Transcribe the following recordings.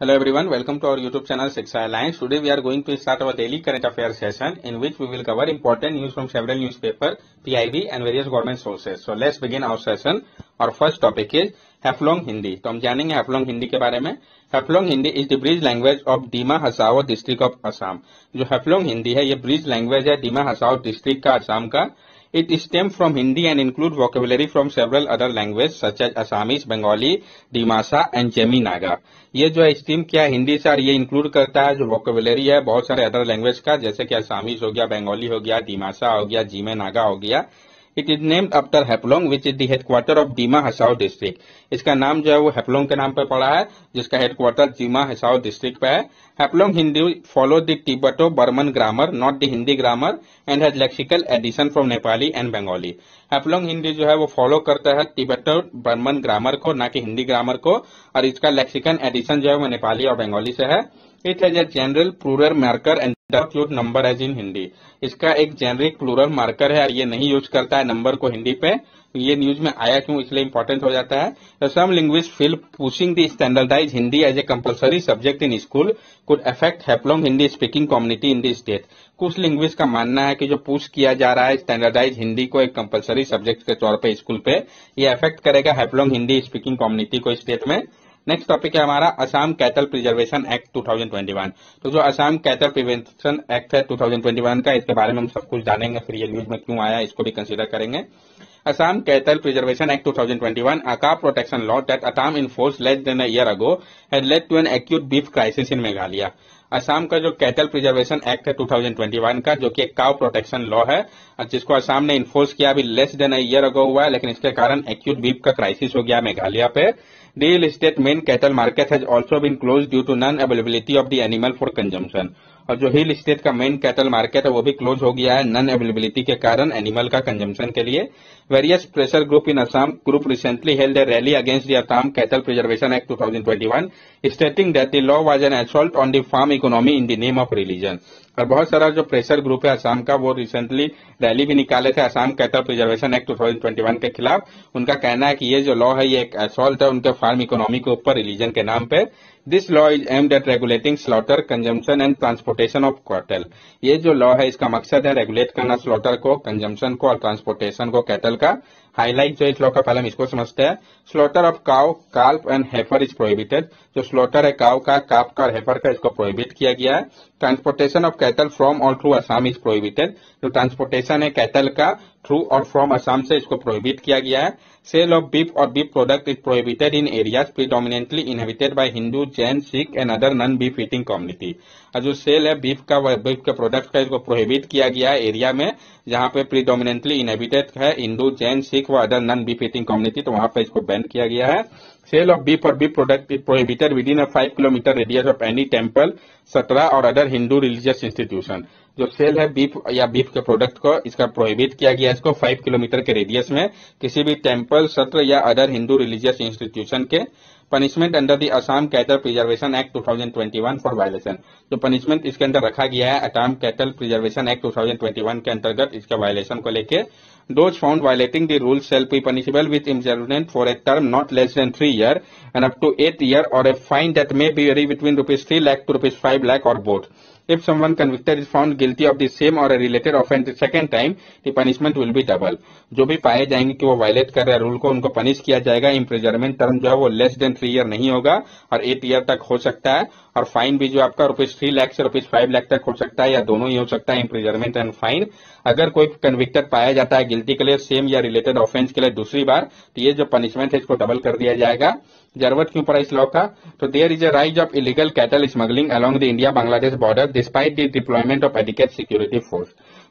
Hello everyone, welcome to our YouTube channel Shiksha Alliance. Today we are going to start our daily current affairs session in which we will cover important news from several newspaper, PIB and various government sources. So let's begin our session. Our first topic is हैफलोंग Hindi तो हम जानेंगे हैफलोंग हिंदी के बारे में Haflong Hindi is the bridge language of Dima Hasao district of Assam जो हैफलोंग हिंदी है ये bridge language है डीमा हसाओ डिस्ट्रिक्ट का असम का It stems from Hindi and include vocabulary from several other languages such as Assamese, Bengali, Dimasa and Jemi Naga. ये जो है steam क्या है हिंदी से ये इंक्लूड करता है जो वोकेबुलरी है बहुत सारे अदर लैंग्वेज का जैसे कि असामीज हो गया बंगाली हो गया दिमासा हो गया जीमे नागा हो गया it is named after Haflong which is the headquarter of Dima Hasao district इसका नाम जो है वो हेपलोंग के नाम पर पड़ा है, जिसका हेडक्वार्टर डीमा हसाओ डिस्ट्रिक्ट पे है। Haflong Hindi follow the Tibeto Burman grammar not the Hindi grammar and has lexical addition from Nepali and Bengali Haflong Hindi जो है वो फॉलो करता है टिबटो बर्मन ग्रामर को, ना कि हिंदी ग्रामर को, और इसका लेक्सिकल एडिशन जो है वो नेपाली और बंगाली से है। It has a general plural marker and use number as in Hindi. इसका एक जेनरिक प्लूरल मार्कर है और ये नहीं यूज़ करता है नंबर को हिंदी पे। ये न्यूज़ में आया क्यों, इसलिए इंपॉर्टेंट हो जाता है। Some linguist feel pushing the standardize Hindi as a compulsory subject in school could affect Haflong Hindi speaking community in the state कुछ लिंग्विस्ट का मानना है कि जो पुश किया जा रहा है स्टैंडर्डाइज हिंदी को एक कंपलसरी सब्जेक्ट के तौर पर स्कूल पे, ये अफेक्ट करेगा हैपलोंग हिंदी स्पीकिंग कम्युनिटी को स्टेट में। नेक्स्ट टॉपिक है हमारा असम कैटल प्रिजर्वेशन एक्ट 2021 तो जो असम कैटल प्रिवेंशन एक्ट है 2021 का, इसके बारे में हम सब कुछ जानेंगे, फिर ये न्यूज़ में क्यों आया, इसको भी कंसिडर करेंगे. Assam cattle preservation act 2021 a cow protection law that Assam enforced less than a year ago led to an acute beef crisis in Meghalaya. Assam का जो कैटल प्रिजर्वेशन एक्ट है 2021 का, जो कि एक काउ प्रोटेक्शन लॉ है, जिसको असम ने इन्फोर्स किया अभी less than a year ago हुआ है, लेकिन इसके कारण एक्यूट बीफ का क्राइसिस हो गया मेघालय पे. Real estate main cattle market has also been closed due to non-availability of the animal for consumption. और जो हिल स्टेट का मेन कैटल मार्केट है, वो भी क्लोज हो गया है नन अवेलेबिलिटी के कारण एनिमल का कंजम्पशन के लिए various pressure group in Assam group recently held a rally against the Assam cattle preservation act 2021 stating that the law was an assault on the farm economy in the name of religion और बहुत सारा जो pressure group है असम का, वो recently rally भी निकाले थे असम कैटल प्रिजर्वेशन एक्ट 2021 के खिलाफ। उनका कहना है कि ये जो लॉ है, ये एक असॉल्ट है उनके फार्म इकोनॉमी के ऊपर रिलीजन के नाम पे। This law is aimed at regulating slaughter consumption and transportation of cattle ये जो लॉ है, इसका मकसद है रेगुलेट करना स्लॉटर को कंजम्पशन को और ट्रांसपोर्टेशन को कैटल का। हाईलाइट जो इस लॉ का पहले हम इसको समझते हैं। Slaughter of cow calf and heifer is prohibited जो स्लॉटर है काउ का काप का और हेफर का, इसको प्रोहिबिट किया गया है। ट्रांसपोर्टेशन ऑफ़ कैटल फ्रॉम और थ्रू आसाम इज़ प्रोहिबिटेड जो ट्रांसपोर्टेशन है कैटल का थ्रू और फ्रॉम असम से इसको प्रोहिबिट किया गया है। सेल ऑफ़ बीफ और beef product is prohibited in areas predominantly inhabited by Hindu Jain Sikh and other non beef eating community और जो सेल है बीफ का बीफ के प्रोडक्ट का इसको प्रोहिबिट किया गया है एरिया में, जहाँ पे प्रीडोमिनेंटली इनहेबिटेड है हिंदू जैन सिख व other non beef eating community तो वहाँ पे इसको बैन किया गया है। सेल ऑफ़ बीफ और beef product is prohibited within a five kilometer radius of any temple Satra और अदर हिंदू रिलीजियस इंस्टीट्यूशन जो सेल है बीफ या बीफ के प्रोडक्ट को, इसका प्रोहिबिट किया गया इसको फाइव किलोमीटर के रेडियस में किसी भी टेंपल सत्र या अदर हिंदू रिलीजियस इंस्टीट्यूशन के punishment under the Assam cattle preservation act 2021 for violation जो पनिशमेंट इसके अंदर रखा गया है असम कैटल प्रिजर्वेशन एक्ट 2021 के अंतर्गत इसके वायलेशन को लेकर those found violating the rule shall be punishable with imprisonment for a term not less than three year and up to eight year और a fine that may be vary between rupees three lakh to rupees five lakh और both If someone convicted is found guilty of the same or a related offence second time, the punishment will be double. जो भी पाए जाएँगे कि वो violet कर रहे हैं रूल को उनको पनिश किया जाएगा इम्प्रिजरमेंट टर्म जो है वो लेस देन थ्री ईयर नहीं होगा और एट ईयर तक हो सकता है और फाइन भी जो आपका रुपीज़ थ्री लाख से रुपीज़ फाइव लाख तक हो सकता है या दोनों ही हो सकता है इम्प्रिजरमेंट एंड फाइन अगर कोई कन्विक्टेड पाया जाता है गिल्टी के लिए सेम या रिलेटेड ऑफेंस के लिए दूसरी बार तो ये जो पनिशमेंट है, इसको डबल कर दिया जाएगा। ज़रूरत क्यों पड़ा इस लॉ का? तो there is a rise of illegal cattle smuggling along the India Bangladesh border despite the deployment of adequate security force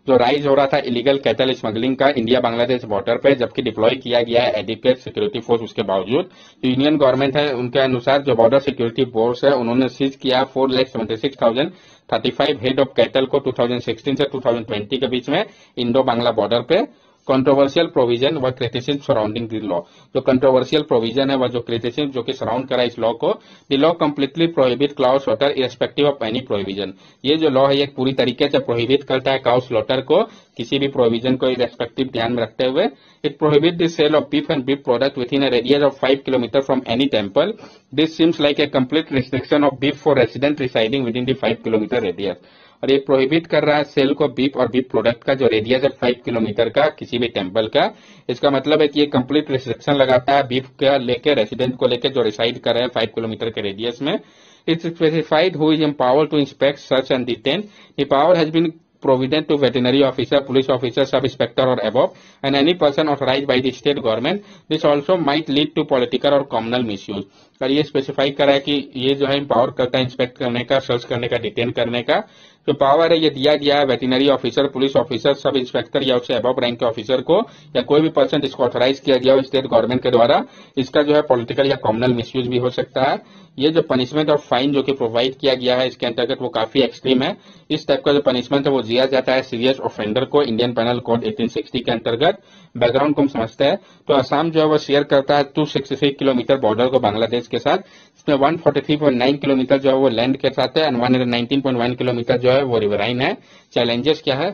जो राइज हो रहा था इलीगल कैटल स्मगलिंग का इंडिया बांग्लादेश बॉर्डर पे, जबकि डिप्लॉय किया गया है एडिकेट सिक्योरिटी फोर्स उसके बावजूद। यूनियन गवर्नमेंट है, उनके अनुसार जो बॉर्डर सिक्योरिटी फोर्स है, उन्होंने सीज किया four lakh seventy six thousand thirty five head of cattle को 2016 से 2020 के बीच में इंडो बांग्ला बॉर्डर पे। कंट्रोवर्शियल प्रोविज़न व क्रिटिसिज्म सराउंडिंग द लॉ जो कंट्रोवर्शियल प्रोविज़न है, वह जो क्रिटिसिज्म जो कि सराउंड करा इस लॉ को the law completely prohibit cow slaughter irrespective of any provision ये जो लॉ है, ये पूरी तरीके से प्रोहिबिट करता है काउ स्लॉटर को, किसी भी प्रोविज़न को इरेस्पेक्टिव ध्यान में रखते हुए it prohibit the sale of beef and beef product within a radius of 5 km from any temple. This seems like a restriction of beef for resident residing within the 5 km radius. और ये prohibit कर रहा है cell को beef और beef product का जो radius है फाइव किलोमीटर का किसी भी टेंपल का इसका मतलब है कि ये कंप्लीट रिस्ट्रिक्शन लगाता है बीफ का लेके रेसिडेंट को लेकर जो रिसाइड कर रहे हैं फाइव किलोमीटर के रेडियस में it's specified who is empower to inspect search and detain the power has been provident to veterinary officer, police officer, sub-inspector or above, and any person authorized by the state government. This also might lead to political or communal misuse. और ये specify करा है कि ये जो है power करता है इंस्पेक्ट करने का सर्च करने का डिटेन करने का जो पावर है, ये दिया गया है veterinary officer police officer sub inspector या उससे अबव रैंक के ऑफिसर को, या कोई भी पर्सन जिसको ऑथोराइज किया गया हो स्टेट गवर्नमेंट के द्वारा, इसका जो है पॉलिटिकल या कॉमनल मिसयूज भी हो सकता है। ये जो पनिशमेंट और फाइन जो कि प्रोवाइड किया गया है, इसके अंतर्गत वो काफ़ी एक्सट्रीम है। इस टाइप का जो पनिशमेंट है, वो दिया जाता है सीरियस ऑफेंडर को इंडियन पेनल कोड 1860 के अंतर्गत। बैकग्राउंड को हम समझते हैं। तो असम जो है, वो शेयर करता है 263 किलोमीटर बॉर्डर को बांग्लादेश के साथ। इसमें 143.9 किलोमीटर जो है, वो लैंड के साथ है एंड 119.1 किलोमीटर जो है है वो रिवराइन है चैलेंजेस क्या है?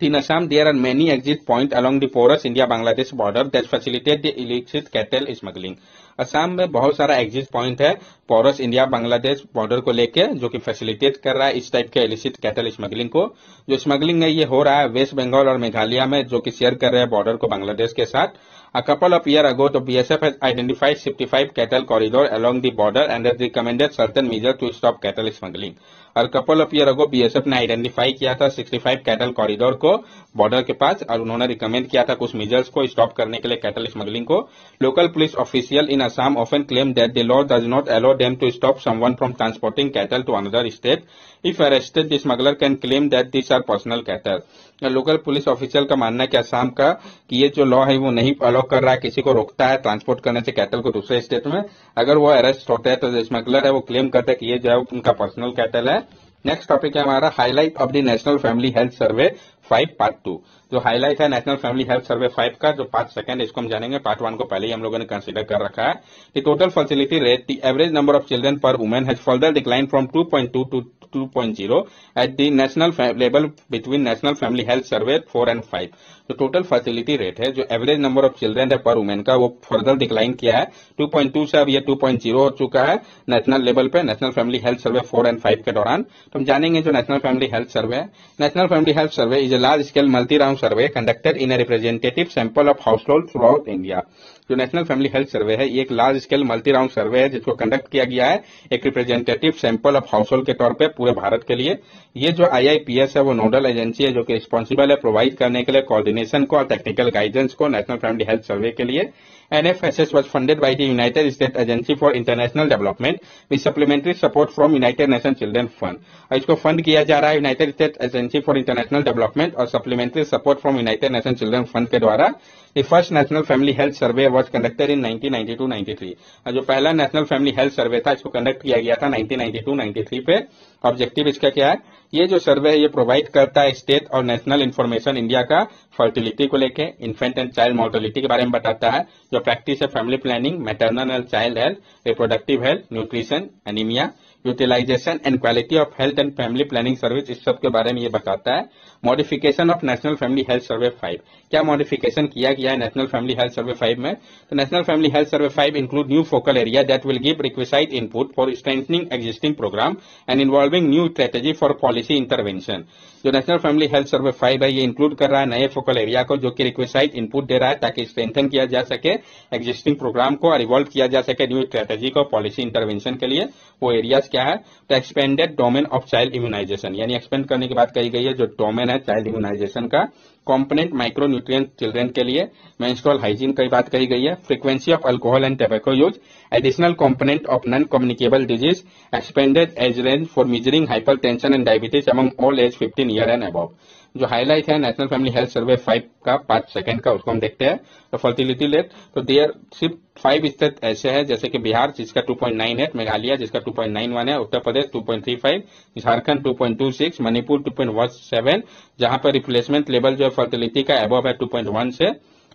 तीन Assam there are many exit point along the porous India Bangladesh border that facilitate the illicit cattle smuggling Assam में बहुत सारा एग्जिट पॉइंट है पोरस इंडिया बांग्लादेश बॉर्डर को लेके, जो कि फैसिलिटेट कर रहा है इस टाइप के इलिसिट कैटल स्मगलिंग को। जो स्मगलिंग है ये हो रहा है वेस्ट बंगाल और मेघालय में, जो कि शेयर कर रहे हैं बॉर्डर को बांग्लादेश के साथ। A couple of year ago तो BSF identified sixty five cattle corridor along the border and recommended certain measure to stop cattle smuggling और couple of year ago BSF ने आइडेंटिफाई किया था 65 कैटल कॉरिडोर को border के पास, और उन्होंने recommend किया था कुछ मेजर्स को स्टॉप करने के लिए कैटल स्मगलिंग को। Local police official in Assam often claim that the law does not allow them to stop someone from transporting cattle to another state if arrested the smuggler can claim that this are personal cattle local police official का मानना है कि असम का कि ये जो law है, वो नहीं अलाउ कर रहा है, किसी को रोकता है ट्रांसपोर्ट करने से कैटल को दूसरे स्टेट में। अगर वो अरेस्ट होता है तो स्मगलर है, वो क्लेम करता है कि ये जो है, उनका पर्सनल कैटल है। नेक्स्ट टॉपिक है हमारा highlight of the national family health survey five part two जो हाईलाइट है national family health survey five का, जो पार्ट सेकंड इसको हम जानेंगे। पार्ट वन को पहले ही हम लोगों ने कंसीडर कर रखा है। The total fertility rate the average number of children per women has further decline from 2.2 to 2.0 at the national level between national family health survey 4 and 5 जो टोटल फर्टिलिटी रेट है, जो एवरेज नंबर ऑफ़ चिल्ड्रन है पर women का, वो further decline किया है। 2.2 से अब ये 2.0 हो चुका है नेशनल लेवल पे national family health survey 4 and 5 के दौरान। तो हम जानेंगे जो नेशनल फैमिली हेल्थ सर्वे है। National family health survey is a large scale multi round survey conducted in a representative sample of household throughout India जो national family health survey है, ये एक large scale multi round survey है, जिसको conduct किया गया है, एक representative sample of household के तौर पर पूरे भारत के लिए। ये जो आईआईपीएस है, वो नोडल एजेंसी है, जो कि रिस्पॉन्सिबल है प्रोवाइड करने के लिए कोऑर्डिनेशन को और टेक्निकल गाइडेंस को नेशनल फैमिली हेल्थ सर्वे के लिए। NFSS was funded by the United States Agency for International Development with supplementary support from United Nations Children Fund. और इसको फंड किया जा रहा है United States agency for international development और supplementary support from United Nation children fund के द्वारा the first national family health survey was conducted in 1992-93 जो पहला नेशनल फैमिली हेल्थ सर्वे था, इसको कंडक्ट किया गया था 1992-93 पे. ऑब्जेक्टिव इसका क्या है? ये जो सर्वे है, ये प्रोवाइड करता है स्टेट और नेशनल इन्फॉर्मेशन इंडिया का फर्टिलिटी को लेके इन्फेंट एंड चाइल्ड मोर्टेलिटी के बारे में बताता है, जो प्रैक्टिस है family planning maternal and child health reproductive health nutrition anaemia utilisation and quality of health and family planning service इस सब के बारे में ये बताता है। Modification of national family health survey five क्या मॉडिफिकेशन किया गया है national family health survey five में? तो national family health survey five include new focal area that will give requisite input for strengthening existing programme and involving new strategy for policy intervention जो national family health survey five है, ये include कर रहा है नए focal area को जो कि रिक्वेसाइट इनपुट दे रहा है ताकि स्ट्रेंथन किया जा सके एग्जिस्टिंग प्रोग्राम को और इवॉल्व किया जा सके न्यू स्ट्रेटेजी को पॉलिसी इंटरवेंशन के लिए। वो एरियाज़ क्या है? तो expanded domain of child immunisation यानी एक्सपेंड करने की बात कही गई है, जो डोमेन है चाइल्ड इम्यूनाइजेशन का कॉम्पोनेंट माइक्रो न्यूट्रिय चिल्ड्रन के लिए। मेंस्ट्रुअल हाइजीन की बात कही गई है। Frequency of alcohol and tobacco use additional component of non communicable diseases expanded age range for measuring hypertension and diabetes among all age 15 year and above जो highlight है national family health survey five का पाँच second का, उसको हम देखते हैं। तो फर्टिलिटी रेट तो देयर सिर्फ़ फाइव स्टेट ऐसे है, जैसे कि बिहार, जिसका 2.9 है, मेघालय, जिसका 2.91 है, उत्तर प्रदेश 2.35 झारखंड 2.26 मणिपुर 2.17 जहाँ पर रिप्लेसमेंट लेवल जो है फर्टिलिटी का एबव है 2.1 से।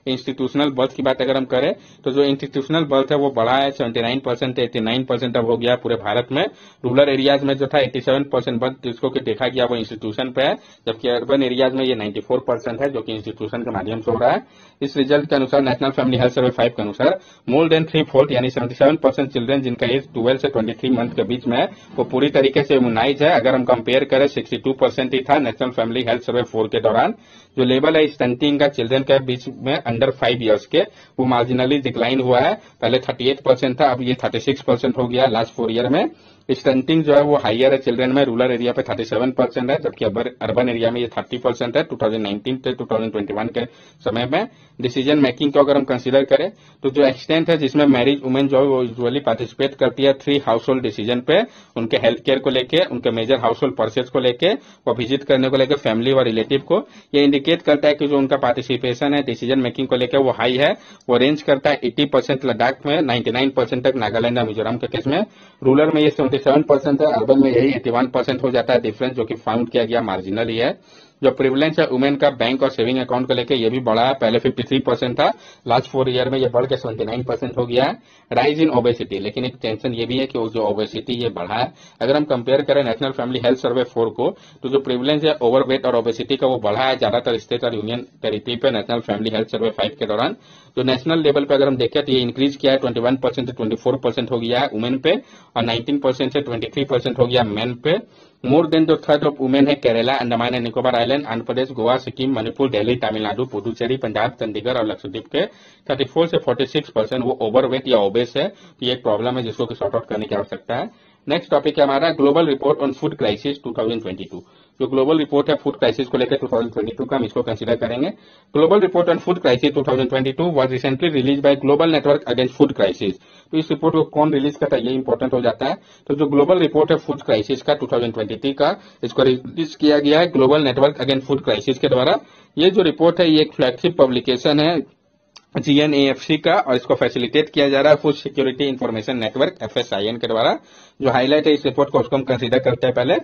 इंस्टीट्यूशनल बर्थ की बात अगर हम करें तो जो इंस्टीट्यूशनल बर्थ है, वो बढ़ा है। 79 परसेंट एट्टी नाइन परसेंट अब हो गया पूरे भारत में। रूरल एरियाज़ में जो था 87 परसेंट बर्थ जिसको कि देखा गया, वो इंस्टीट्यूशन पे है। जबकि अर्बन एरियाज़ में ये 94 परसेंट है, जो कि इंस्टीट्यूशन के माध्यम से हो रहा है। इस रिज़ल्ट के अनुसार national family health survey five के अनुसार मोर देन थ्री फोर्थ यानी सेवेंटी परसेंट चिल्ड्रन जिनका एज ट्वेल्व से ट्वेंटी थ्री मंथ के बीच में है, वो पूरी तरीके से इम्यूनाइज है। अगर हम कंपेयर करें सिक्सटी टू परसेंट ही था national family health survey four के दौरान। जो लेवल है स्टंटिंग का चिल्ड्रन के बीच में अंडर फाइव ईयर्स के, वो मार्जिनली डिक्लाइन हुआ है। पहले 38 परसेंट था, अब ये 36 परसेंट हो गया लास्ट फोर ईयर में। स्टंटिंग जो है वो हाइयर है चिल्ड्रन में रूरल एरिया पे 37 परसेंट है, जबकि अर्बन एरिया में ये 30 परसेंट है 2019 से 2021 के समय में। डिसीज़न मेकिंग को अगर हम कंसिडर करें तो जो एक्सटेंट है जिसमें मैरिज वुमेन जो है वो यूजली पार्टिसिपेट करती है थ्री हाउस होल्ड डिसीज़न पे, उनके हेल्थ केयर को लेके, उनके मेजर हाउस होल्ड पर्सेज को लेके, वो विज़िट करने को लेकर फैमिली और रिलेटिव को। ये इंडिकेट करता है कि जो उनका पार्टिसिपेशन है डिसीज़न मेकिंग को लेकर वो हाई है। वो रेंज करता है एट्टी परसेंट लद्दाख में नाइन्टी परसेंट तक नागालैंड और मिजोरम के केस में। रूरल में ये सेवन परसेंट है अर्बन में यही एटी वन परसेंट हो जाता है डिफरेंस जो कि फाउंड किया गया मार्जिनल ही है। जो प्रिवलेंस है वुमेन का बैंक और सेविंग अकाउंट को लेकर यह भी बढ़ा है। पहले 53 परसेंट था लास्ट फोर ईयर में यह बढ़ के 79 परसेंट हो गया है। राइज इन ओबेसिटी लेकिन एक टेंशन ये भी है कि जो ओबेसिटी ये बढ़ा है। अगर हम कंपेयर करें national family health survey four को तो जो प्रिविलेंस है ओवरवेट और ओबेसिटी का वो बढ़ा है। ज़्यादातर स्टेट और यूनियन टेरिटरी पे national family health survey five के दौरान। जो नेशनल लेवल पे अगर हम देखें तो ये इंक्रीज किया है ट्वेंटी वन परसेंट से ट्वेंटी फोर परसेंट हो गया है वुमेन पे और नाइनटीन परसेंट से ट्वेंटी थ्री परसेंट हो गया मेन पे। मोर देन जो थर्ड ऑफ़ वुमेन है केरला अंडमान एंड निकोबार आइलैंड आंध्र प्रदेश गोवा सिक्किम मणिपुर दिल्ली तमिलनाडु पुदुचेरी पंजाब चंडीगढ़ और लक्षद्वीप के 34 से 46 परसेंट वो ओवरवेट या ओबेस है तो ये एक प्रॉब्लम है जिसको सॉर्ट आउट करने की आवश्यकता है। नेक्स्ट टॉपिक है हमारा global report on food crisis 2022 जो ग्लोबल रिपोर्ट है फ़ूड क्राइसिस को लेकर 2022 का हम इसको कंसीडर करेंगे। Global report on food crisis 2022 was recently released by global network against food crisis तो इस रिपोर्ट को कौन रिलीज़ करता है? ये इंपॉर्टेंट हो जाता है। तो जो ग्लोबल रिपोर्ट है फ़ूड क्राइसिस का 2023 का, इसको रिलीज़ किया गया है global network against food crisis के द्वारा। ये जो रिपोर्ट है, ये एक फ्लैगशिप पब्लिकेशन है जीएनएएफसी का, और इसको फैसिलिटेट किया जा रहा है food security information network FSIN के द्वारा। जो हाईलाइट है, इस रिपोर्ट को उसको हम कंसीडर करते हैं पहले।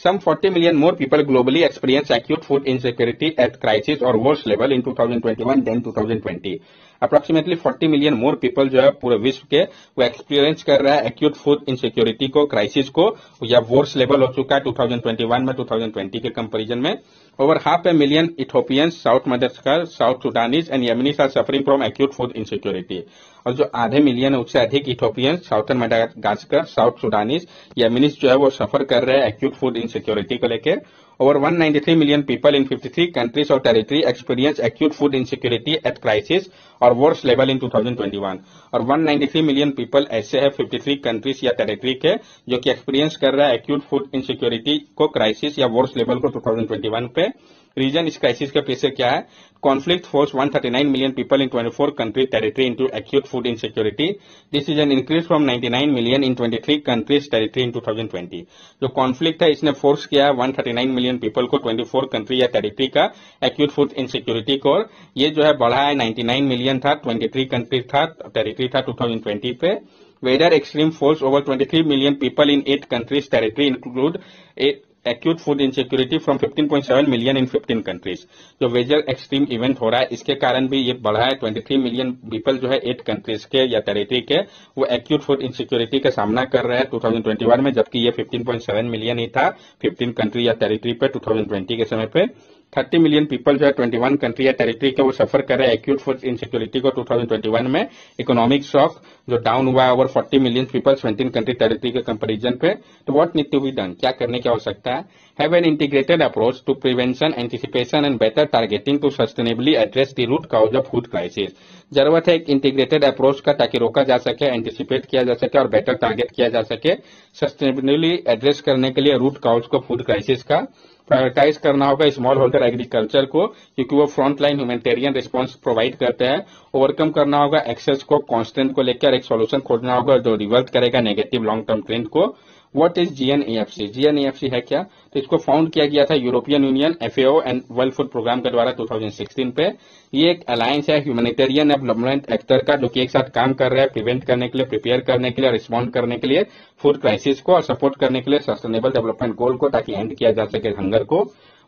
Some 40 million more people globally experience acute food insecurity at crisis और worse level in 2021 than 2020 approximately 40 million more people जो है पूरे विश्व के, वो एक्सपीरियंस कर रहा है एक्यूट फ़ूड इनसिक्योरिटी को क्राइसिस को या वर्स लेवल हो चुका है 2021 में 2020 के कंपेरिजन में। Over half a million Ethiopians south Madagascar south Sudanese and Yemenis are suffering from acute food insecurity और जो आधे मिलियन उससे अधिक Ethiopian southern Madagascar south Sudanese Yemenis जो है वो सफ़र कर रहे हैं एक्यूट फ़ूड इनसिक्योरिटी को लेकर Over 193 million people in 53 countries or territory experience acute food insecurity at crisis or worse level in 2021. और 193 मिलियन पीपल ऐसे हैं 53 कंट्रीज़ या टेरिटरी के जो कि एक्सपीरियंस कर रहा है एक्यूट फ़ूड इनसिक्योरिटी को क्राइसिस या वर्स लेवल को 2021 पे रीजन इस क्राइसिस का पीछे क्या है? Conflict force 139 million people in 24 country territory into acute food insecurity this is an increase from 99 million in 23 countries territory in 2020 जो कॉन्फ्लिक्ट है, इसने फोर्स किया है 139 मिलियन पीपल को 24 कंट्री या टेरिटरी का एक्यूट फ़ूड इनसिक्योरिटी को। ये जो है, बढ़ा है 99 मिलियन था 23 कंट्री था टेरिटरी था 2020 पे। Weather extreme force over 23 million people in eight countries territory include acute food insecurity from 15.7 million in 15 countries जो वेजर एक्सट्रीम इवेंट हो रहा है, इसके कारण भी ये बढ़ा है। 23 मिलियन पीपल जो है एट कंट्रीज़ के या टेरिटरी के, वो एक्यूट फ़ूड इनसिक्योरिटी का सामना कर रहे हैं 2021 में, जबकि ये 15.7 मिलियन ही था 15 कंट्री या टेरिटरी पे 2020 के समय पे। 30 मिलियन पीपल जो है 21 कंट्री या टेरिटरी के वो सफ़र कर रहे हैं एक्यूट फ़ूड इनसिक्योरिटी को 2021 में। इकोनॉमिक शॉक जो डाउन हुआ है over 40 million people 17 country territory के कंपेरिजन पे। तो what need to be done क्या करने की आवश्यकता है? Have an integrated approach to prevention anticipation and better targeting to sustainably address the root cause of food crisis ज़रूरत है एक इंटीग्रेटेड अप्रोच का ताकि रोका जा सके एंटिसिपेट किया जा सके और बेटर टारगेट किया जा सके। सस्टेनेबली एड्रेस करने के लिए रूट काउज को फ़ूड क्राइसिस का। प्रायोरिटाइज करना होगा स्मॉल होल्डर एग्रीकल्चर को, क्योंकि वो front line humanitarian response provide करते हैं। ओवरकम करना होगा एक्सेस को कॉन्स्टेंट को लेकर एक सोल्यूशन खोजना होगा जो रिवर्ट करेगा नेगेटिव लॉन्ग टर्म ट्रेंड को। व्हाट इज़ जीएनएफसी जीएनएफसी है क्या? तो इसको फाउंड किया गया था European Union FAO and world food programme के द्वारा 2016 पे। ये एक अलायंस है ह्यूमैनिटेरियन डेवलपमेंट एक्टर का, जो कि एक साथ काम कर रहा है प्रिवेंट करने के लिए प्रिपेयर करने के लिए रिस्पॉन्ड करने के लिए फ़ूड क्राइसिस को और सपोर्ट करने के लिए सस्टेनेबल डेवलपमेंट गोल को, ताकि एंड किया जा सके हंगर को।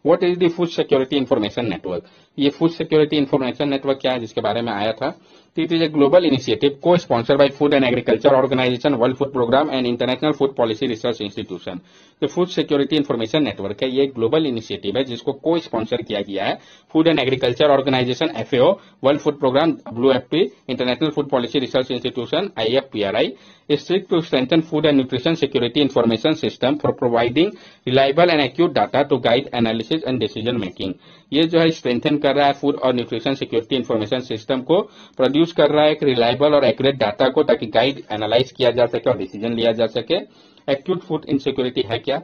What is the food security information network ये फ़ूड सिक्योरिटी इन्फॉर्मेशन नेटवर्क क्या है, जिसके बारे में आया था? It is a global initiative co-sponsored by Food and Agriculture Organization, World Food Program and International Food Policy Research Institution. जो food security information network है ये ग्लोबल इनिशिएटिव है जिसको को स्पॉन्सर किया गया है food and agriculture organisation FAO world food programme W international food policy research institution IFPRI strict to strengthen food and nutrition security information system for providing reliable and accurate data to guide analysis and decision making ये जो है strengthen कर रहा है food और nutrition security information system को produce कर रहा है एक रिलायबल और एक्यूरेट डाटा को ताकि गाइड एनालाइज किया जा सके और डिसीज़न लिया जा सके। एक्यूट फ़ूड इनसिक्योरिटी है क्या?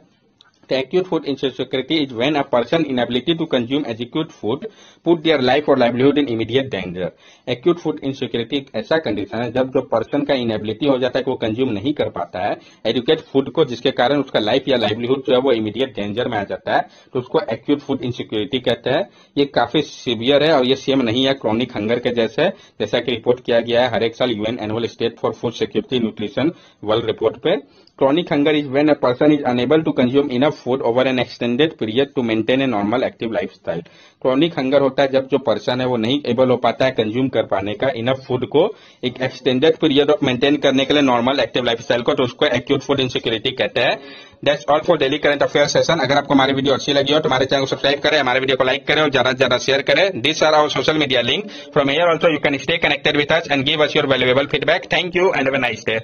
Acute food insecurity is when a person inability to consume adequate food, put their life or livelihood in immediate danger. Acute food insecurity एक ऐसा कंडीशन है, जब जो पर्सन का इनेबिलिटी हो जाता है वो कंज्यूम नहीं कर पाता है एडुकेट फ़ूड को जिसके कारण उसका लाइफ या लाइवलीहुड जो है वो इमीडिएट डेंजर में आ जाता है तो उसको एक्यूट फ़ूड इनसिक्योरिटी कहते हैं ये काफ़ी सीवियर है और ये सेम नहीं है क्रॉनिक हंगर के जैसे, जैसा कि रिपोर्ट किया गया है हर एक साल UN annual state for food security nutrition world report पे Chronic hunger is when a person is unable to consume enough food over an extended period to maintain a normal active lifestyle. Chronic hunger होता है जब जो person है वो नहीं able हो पाता है कंज्यूम कर पाने का इनफ फ़ूड को एक एक्सटेंडेड पीरियड ऑफ़ मेंटेन करने के लिए नॉर्मल एक्टिव लाइफस्टाइल को तो उसको एक्यूट फ़ूड इनसिक्योरिटी कहते हैं। That's all for daily current affair session अगर आपको हमारी वीडियो अच्छी लगी हो तो हमारे चैनल को सब्सक्राइब करें, हमारे वीडियो को लाइक करें और ज़्यादा से ज़्यादा शेयर करें। This are our social media link from here also you can stay connected with us and give us your valuable feedback thank you and a nice day